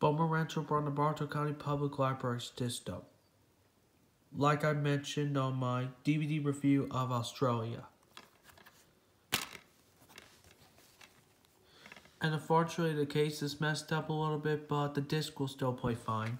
Beaumont Rancho brought the Bartow County Public Library system. Like I mentioned on my DVD review of Australia. And unfortunately the case is messed up a little bit, but the disc will still play fine.